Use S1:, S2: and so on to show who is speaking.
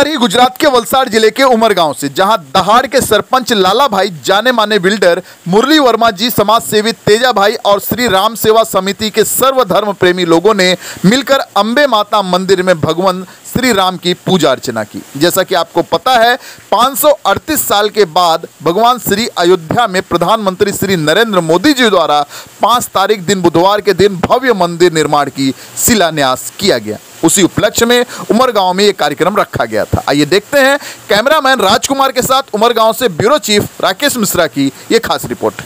S1: आ रही गुजरात के वलसाड़ ज़िले के उमरगांव से, जहाँ दहाड़ के सरपंच लाला भाई जाने माने बिल्डर मुरली वर्मा जी समाज सेवी तेजा भाई और श्री राम सेवा समिति के सर्वधर्म प्रेमी लोगों ने मिलकर अंबे माता मंदिर में भगवान श्री राम की पूजा अर्चना की। जैसा कि आपको पता है 538 साल के बाद भगवान श्री अयोध्या में प्रधानमंत्री श्री नरेंद्र मोदी जी द्वारा 5 तारीख दिन बुधवार के दिन भव्य मंदिर निर्माण की शिलान्यास किया गया। उसी उपलक्ष्य में उमरगांव में यह कार्यक्रम रखा गया था। आइए देखते हैं कैमरामैन राजकुमार के साथ उमरगांव से ब्यूरो चीफ राकेश मिश्रा की यह खास रिपोर्ट।